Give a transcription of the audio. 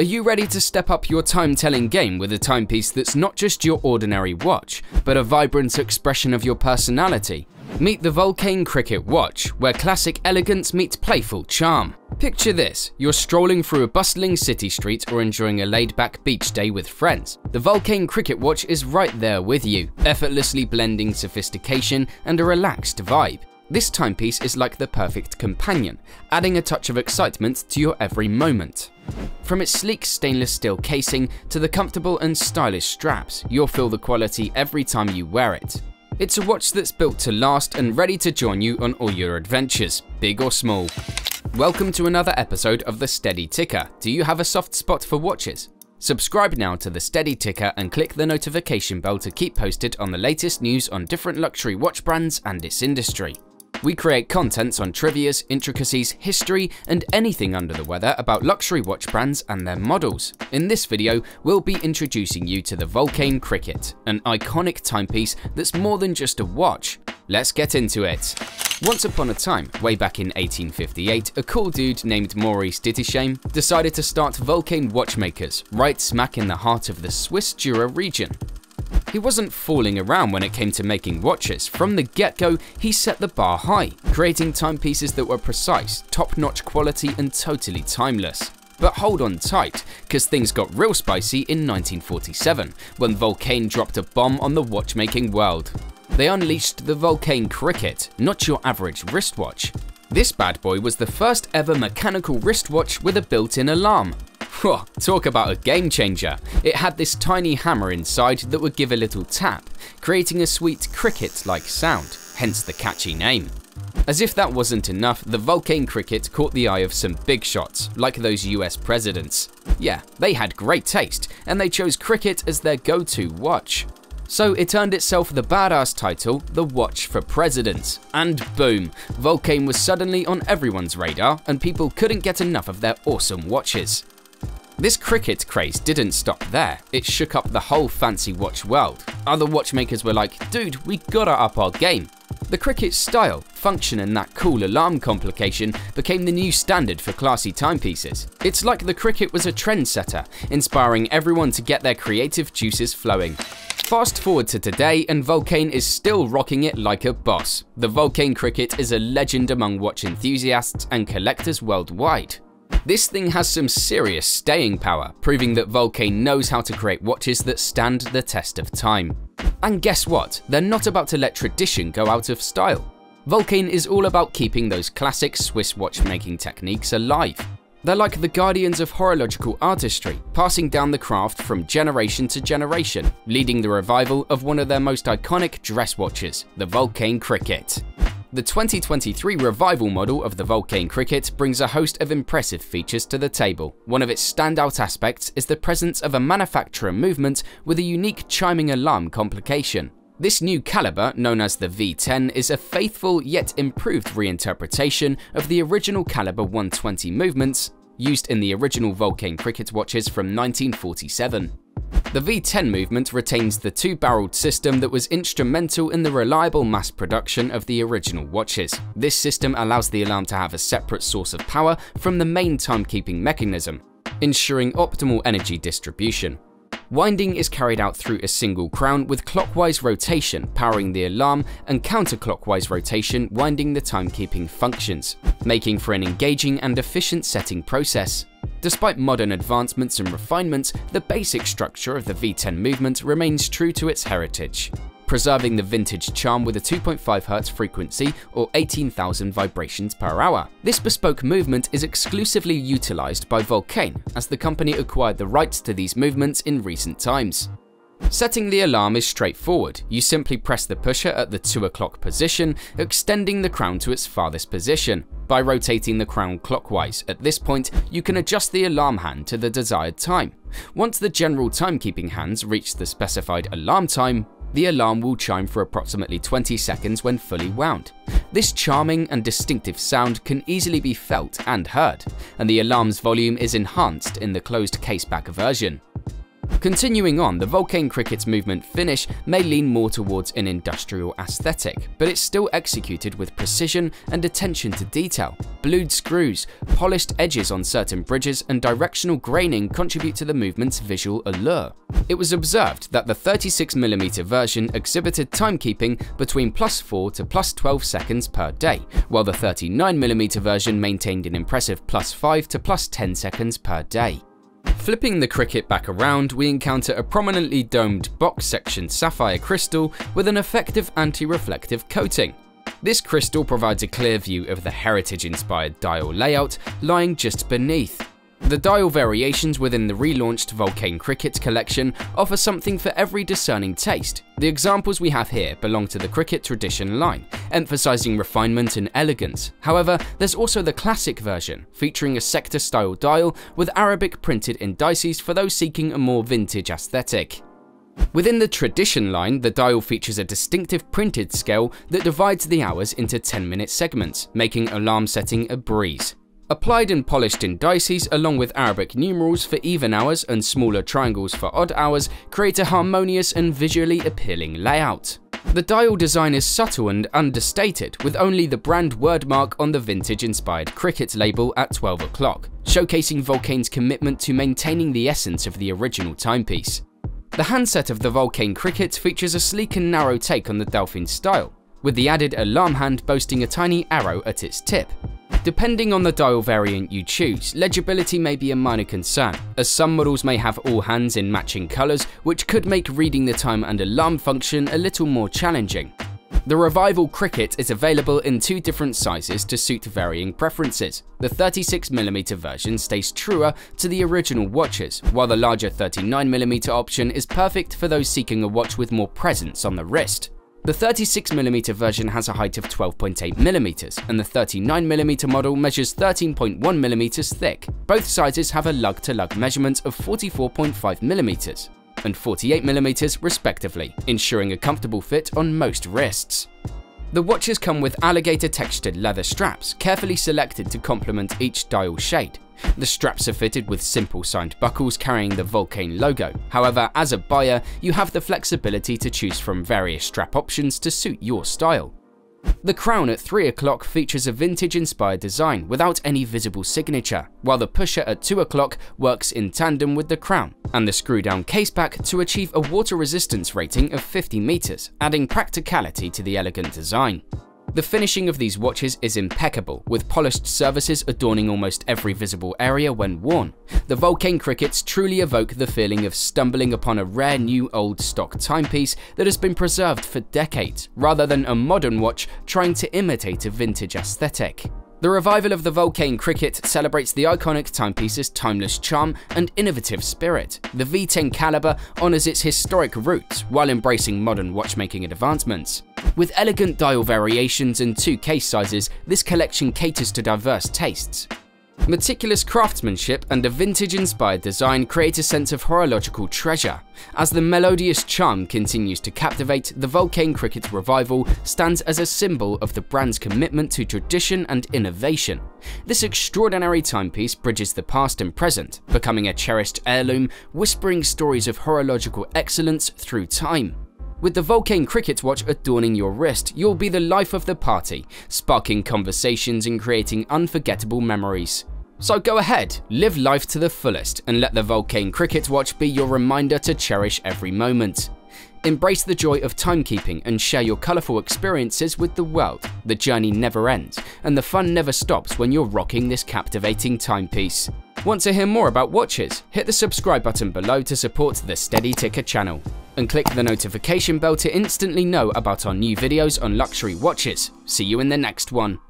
Are you ready to step up your time-telling game with a timepiece that's not just your ordinary watch, but a vibrant expression of your personality? Meet the Vulcain Cricket Watch, where classic elegance meets playful charm. Picture this, you're strolling through a bustling city street or enjoying a laid-back beach day with friends. The Vulcain Cricket Watch is right there with you, effortlessly blending sophistication and a relaxed vibe. This timepiece is like the perfect companion, adding a touch of excitement to your every moment. From its sleek stainless steel casing to the comfortable and stylish straps, you'll feel the quality every time you wear it. It's a watch that's built to last and ready to join you on all your adventures, big or small. Welcome to another episode of the Steady Ticker. Do you have a soft spot for watches? Subscribe now to the Steady Ticker and click the notification bell to keep posted on the latest news on different luxury watch brands and its industry. We create contents on trivias, intricacies, history, and anything under the weather about luxury watch brands and their models. In this video, we'll be introducing you to the Vulcain Cricket, an iconic timepiece that's more than just a watch. Let's get into it. Once upon a time, way back in 1858, a cool dude named Maurice Ditisheim decided to start Vulcain watchmakers right smack in the heart of the Swiss Jura region. He wasn't fooling around when it came to making watches. From the get-go, he set the bar high, creating timepieces that were precise, top-notch quality and totally timeless. But hold on tight, cause things got real spicy in 1947, when Vulcain dropped a bomb on the watchmaking world. They unleashed the Vulcain Cricket, not your average wristwatch. This bad boy was the first ever mechanical wristwatch with a built-in alarm, talk about a game changer. It had this tiny hammer inside that would give a little tap, creating a sweet cricket-like sound, hence the catchy name. As if that wasn't enough, the Vulcain Cricket caught the eye of some big shots, like those US presidents. Yeah, they had great taste, and they chose cricket as their go-to watch. So it earned itself the badass title, The Watch for Presidents. And boom, Vulcain was suddenly on everyone's radar, and people couldn't get enough of their awesome watches. This cricket craze didn't stop there, it shook up the whole fancy watch world. Other watchmakers were like, dude, we gotta up our game. The cricket style, function and that cool alarm complication became the new standard for classy timepieces. It's like the cricket was a trendsetter, inspiring everyone to get their creative juices flowing. Fast forward to today and Vulcain is still rocking it like a boss. The Vulcain Cricket is a legend among watch enthusiasts and collectors worldwide. This thing has some serious staying power, proving that Vulcain knows how to create watches that stand the test of time. And guess what? They're not about to let tradition go out of style. Vulcain is all about keeping those classic Swiss watchmaking techniques alive. They're like the guardians of horological artistry, passing down the craft from generation to generation, leading the revival of one of their most iconic dress watches, the Vulcain Cricket. The 2023 revival model of the Vulcain Cricket brings a host of impressive features to the table. One of its standout aspects is the presence of a manufacturer movement with a unique chiming alarm complication. This new caliber, known as the V10, is a faithful yet improved reinterpretation of the original caliber 120 movements used in the original Vulcain cricket watches from 1947. The V10 movement retains the two-barreled system that was instrumental in the reliable mass production of the original watches. This system allows the alarm to have a separate source of power from the main timekeeping mechanism, ensuring optimal energy distribution. Winding is carried out through a single crown with clockwise rotation powering the alarm and counterclockwise rotation winding the timekeeping functions, making for an engaging and efficient setting process. Despite modern advancements and refinements, the basic structure of the V10 movement remains true to its heritage, preserving the vintage charm with a 2.5Hz frequency or 18,000 vibrations per hour. This bespoke movement is exclusively utilized by Vulcain, as the company acquired the rights to these movements in recent times. Setting the alarm is straightforward. You simply press the pusher at the 2 o'clock position, extending the crown to its farthest position by rotating the crown clockwise. At this point, you can adjust the alarm hand to the desired time. Once the general timekeeping hands reach the specified alarm time, the alarm will chime for approximately 20 seconds when fully wound. This charming and distinctive sound can easily be felt and heard, and the alarm's volume is enhanced in the closed caseback version. Continuing on, the Vulcain Cricket's movement finish may lean more towards an industrial aesthetic, but it's still executed with precision and attention to detail. Blued screws, polished edges on certain bridges, and directional graining contribute to the movement's visual allure. It was observed that the 36mm version exhibited timekeeping between plus 4 to plus 12 seconds per day, while the 39mm version maintained an impressive plus 5 to plus 10 seconds per day. Flipping the cricket back around, we encounter a prominently domed box-section sapphire crystal with an effective anti-reflective coating. This crystal provides a clear view of the heritage-inspired dial layout lying just beneath. The dial variations within the relaunched Vulcain Cricket collection offer something for every discerning taste. The examples we have here belong to the Cricket Tradition line, emphasizing refinement and elegance. However, there's also the classic version, featuring a sector-style dial with Arabic printed indices for those seeking a more vintage aesthetic. Within the Tradition line, the dial features a distinctive printed scale that divides the hours into 10-minute segments, making alarm setting a breeze. Applied and polished indices along with Arabic numerals for even hours and smaller triangles for odd hours create a harmonious and visually appealing layout. The dial design is subtle and understated, with only the brand wordmark on the vintage-inspired cricket label at 12 o'clock, showcasing Vulcain's commitment to maintaining the essence of the original timepiece. The handset of the Vulcain Cricket features a sleek and narrow take on the Delphine style, with the added alarm hand boasting a tiny arrow at its tip, Depending on the dial variant you choose, legibility may be a minor concern, as some models may have all hands in matching colours, which could make reading the time and alarm function a little more challenging. The Revival Cricket is available in two different sizes to suit varying preferences. The 36mm version stays truer to the original watches, while the larger 39mm option is perfect for those seeking a watch with more presence on the wrist. The 36mm version has a height of 12.8mm, and the 39mm model measures 13.1mm thick. Both sizes have a lug-to-lug -lug measurement of 44.5mm and 48mm respectively, ensuring a comfortable fit on most wrists. The watches come with alligator textured leather straps, carefully selected to complement each dial shade. The straps are fitted with simple signed buckles carrying the Vulcain logo. However, as a buyer, you have the flexibility to choose from various strap options to suit your style. The crown at 3 o'clock features a vintage inspired design without any visible signature, while the pusher at 2 o'clock works in tandem with the crown, and the screw down caseback to achieve a water resistance rating of 50 meters, adding practicality to the elegant design. The finishing of these watches is impeccable, with polished surfaces adorning almost every visible area when worn. The Vulcain Crickets truly evoke the feeling of stumbling upon a rare new old stock timepiece that has been preserved for decades, rather than a modern watch trying to imitate a vintage aesthetic. The revival of the Vulcain Cricket celebrates the iconic timepiece's timeless charm and innovative spirit. The V10 caliber honours its historic roots while embracing modern watchmaking advancements. With elegant dial variations and two case sizes, this collection caters to diverse tastes. Meticulous craftsmanship and a vintage-inspired design create a sense of horological treasure. As the melodious charm continues to captivate, the Vulcain Cricket's revival stands as a symbol of the brand's commitment to tradition and innovation. This extraordinary timepiece bridges the past and present, becoming a cherished heirloom, whispering stories of horological excellence through time. With the Vulcain Cricket Watch adorning your wrist, you'll be the life of the party, sparking conversations and creating unforgettable memories. So go ahead, live life to the fullest and let the Vulcain Cricket Watch be your reminder to cherish every moment. Embrace the joy of timekeeping and share your colourful experiences with the world. The journey never ends, and the fun never stops when you're rocking this captivating timepiece. Want to hear more about watches? Hit the subscribe button below to support the Steady Ticker channel. And click the notification bell to instantly know about our new videos on luxury watches. See you in the next one.